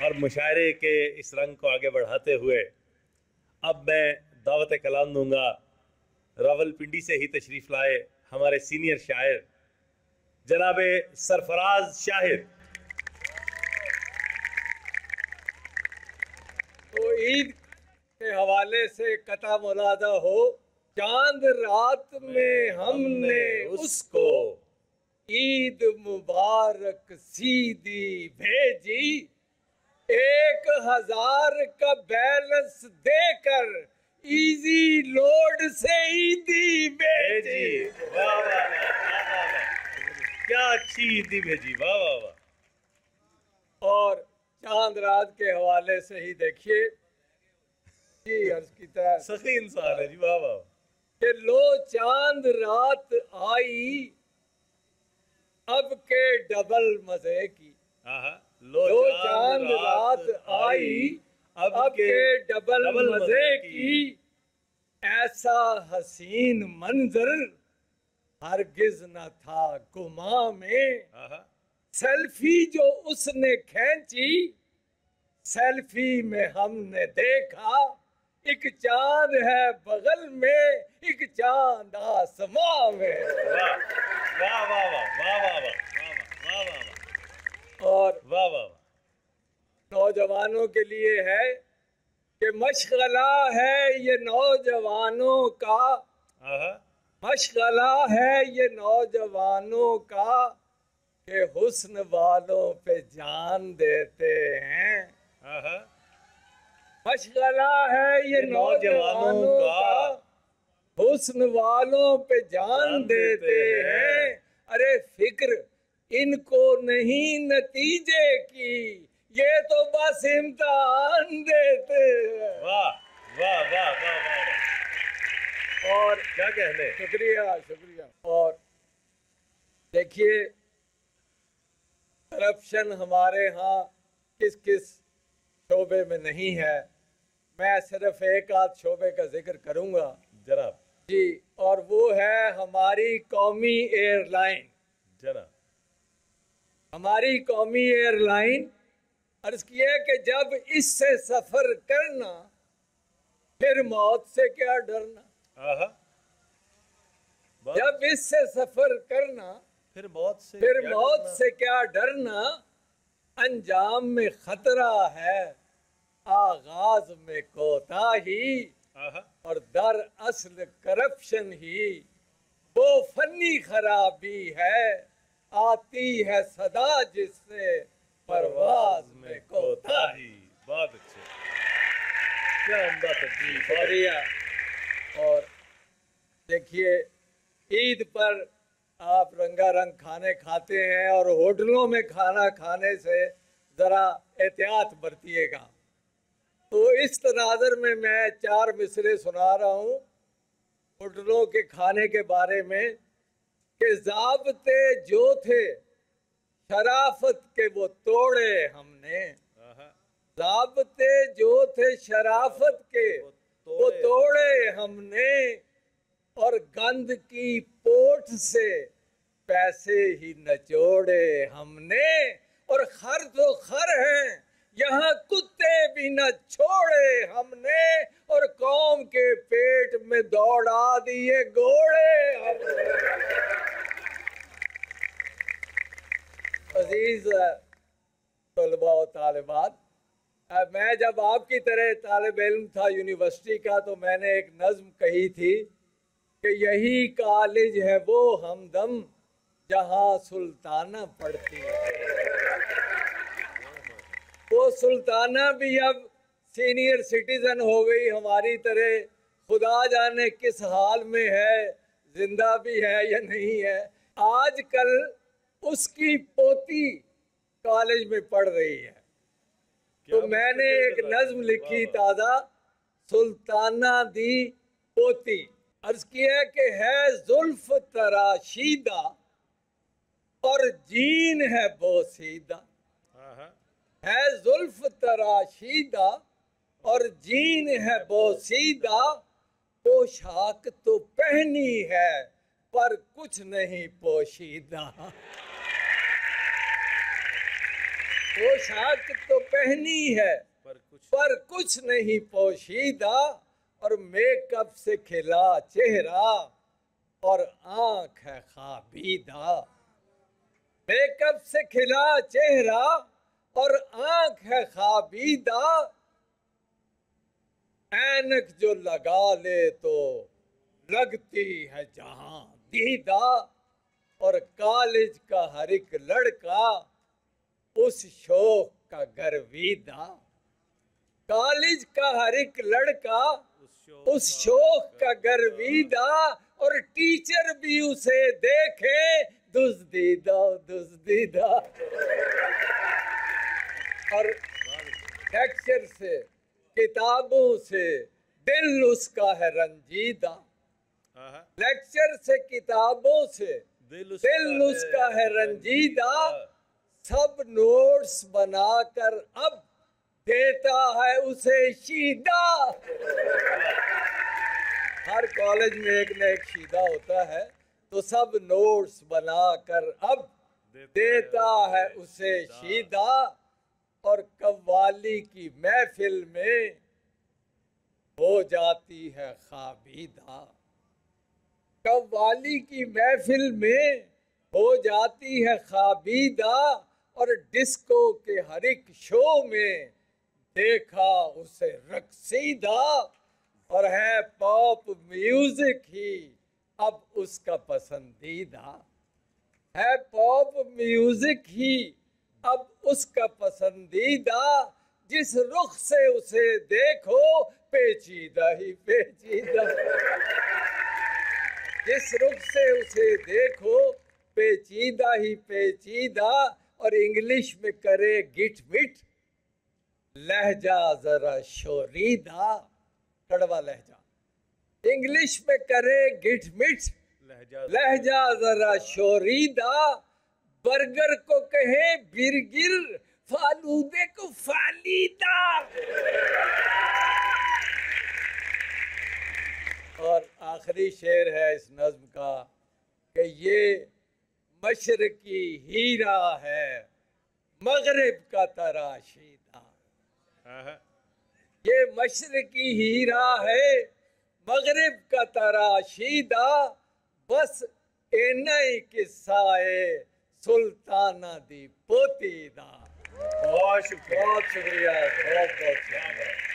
اور مشاعرے کے اس رنگ کو آگے بڑھاتے ہوئے اب میں دعوت کلام دوں گا۔ راول پنڈی سے ہی تشریف لائے ہمارے سینئر شاعر جناب سرفراز شاہد تو عید کے حوالے سے قطع ملادہ ہو چاند رات میں ہم نے اس کو عید مبارک سیدھی بھیجی۔ ایک ہزار کا بیلنس دے کر ایزی لوڈ سے عیدی بھیجی۔ کیا اچھی عیدی بھیجی۔ واہ واہ واہ۔ اور چاند رات کے حوالے سے ہی دیکھیے جی عرض کیتا ہے سخی انسان ہے جی واہ واہ کہ لو چاند رات آئی اب کے ڈبل مزے کی۔ آہا لو چاند رات آئی اب کے ڈبل مزے کی۔ ایسا حسین منظر ہرگز نہ تھا گما میں۔ آہا سیلفی جو اس نے کھینچی سیلفی میں ہم نے دیکھا۔ ایک چاند ہے بغل میں ایک چاند آسمان میں اور نوجوانوں کے لیے ہے کہ مشغلہ ہے یہ نوجوانوں کا مشغلہ ہے یہ نوجوانوں کا کہ حسن والوں پہ جان دیتے ہیں مشغلہ ہے یہ نوجوانوں کا حسن والوں پہ جان دیتے ہیں۔ ارے فکر ان کو نہیں نتیجے کی یہ تو بس امتحان دیتے ہیں۔ واہ واہ واہ واہ اور کیا کہنے؟ شکریہ شکریہ۔ اور دیکھیے کرپشن ہمارے ہاں کس کس شعبے میں نہیں ہے۔ میں صرف ایک آدھ شعبے کا ذکر کروں گا جناب۔ جی۔ اور وہ ہے ہماری قومی ایئر لائن۔ جناب۔ ہماری قومی ایئر لائن عرض کیا کہ جب اس سے سفر کرنا پھر موت سے کیا ڈرنا؟ جب اس سے سفر کرنا پھر موت سے پھر موت؟ سے کیا ڈرنا انجام میں خطرہ ہے۔ آغاز میں کوتا ہی اور در اصل کرپشن ہی وہ فنی خرابی ہے آتی ہے صدا جس سے پرواز میں کوتا ہی۔ بہت اچھے کیا عمدہ تجویز شکریہ۔ اور دیکھیے عید پر آپ رنگا رنگ کھانے کھاتے ہیں اور ہوٹلوں میں کھانا کھانے سے ذرا احتیاط برتیے گا۔ تو اس تناظر میں میں چار مصرے سنا رہا ہوں ہوٹلوں کے کھانے کے بارے میں کہ ضابطے جو تھے شرافت کے وہ توڑے ہم نے۔ ضابطے جو تھے شرافت کے وہ توڑے۔ ہم نے۔ اور گند کی پوٹ سے پیسے ہی نچوڑے ہم نے۔ اور خر تو خر ہیں۔ یہاں کتے بھی نہ چھوڑے ہم نے، اور قوم کے پیٹ میں دوڑا دیے گوڑے ہم نے۔ عزیز طلباء و طالبات، میں جب آپ کی طرح طالب علم تھا یونیورسٹی کا، تو میں نے ایک نظم کہی تھی کہ یہی کالج ہے وہ ہمدم جہاں سلطانہ پڑھتی ہے۔ وہ سلطانہ بھی اب سینئر سٹیزن ہو گئی ہماری طرح خدا جانے کس حال میں ہے زندہ بھی ہے یا نہیں ہے۔ آج کل اس کی پوتی کالج میں پڑھ رہی ہے۔ تو میں نے ایک نظم لکھی تازہ سلطانہ دی پوتی۔ عرض کیا کہ ہے زلف تراشیدہ اور جین ہے بوسیدہ۔ ہے زلف تراشیدہ اور جین ہے بوسیدہ پوشاک تو پہنی ہے، پر کچھ نہیں پوشیدہ۔ پوشاک تو پہنی ہے، پر کچھ پر کچھ نہیں پوشیدہ۔ اور میک اپ سے کھلا چہرہ، اور آنکھ ہے خوابیدہ میک اپ سے کھلا چہرہ اور آنکھ ہے خوابیدہ اینک جو لگا لے تو لگتی ہے جہاں دیدہ۔ اور کالج کا ہر ایک لڑکا اس شوق کا گرویدہ کالج کا ہر ایک لڑکا اس شوق کا گرویدہ اور ٹیچر بھی اسے دیکھے، دزدیدہ دزدیدہ۔ اور لیکچر سے کتابوں سے دل اس کا ہے رنجیدہ۔ لیکچر سے کتابوں سے دل اس دل اس کا ہے رنجیدہ۔ سب نوٹس بنا کر اب دیتا ہے اسے شیدہ۔ ہر کالج میں ایک نہ ایک شیدہ ہوتا ہے تو سب نوٹس بنا کر اب دیتا ہے اسے شیدہ۔ اور قوالی کی محفل میں ہو جاتی ہے خوابیدہ قوالی کی محفل میں ہو جاتی ہے خوابیدہ اور ڈسکو کے ہر ایک شو میں دیکھا اسے رقصیدہ۔ اور ہے پاپ میوزک ہی اب اس کا پسندیدہ۔ ہے پاپ میوزک ہی اب اس کا پسندیدہ جس رخ سے اسے دیکھو، پیچیدہ ہی پیچیدہ۔ جس رخ سے اسے دیکھو، پیچیدہ ہی پیچیدہ۔ اور انگلش میں کرے گٹ مٹ، لہجہ ذرا شوریدہ۔ کڑوا لہجہ۔ انگلش میں کرے گٹ مٹ، لہجہ لہجہ ذرا شوریدہ۔ برگر کو کہے برگر فالودے کو فالیدہ۔ اور آخری شعر ہے اس نظم کا کہ یہ مشرقی ہیرا ہے مغرب کا تراشیدہ۔ یہ مشرقی ہیرا ہے مغرب کا تراشیدہ بس اینائی قصہ ہے سلطانہ دی پوتیدہ بہت بہت شکریہ بہت بہت شکریہ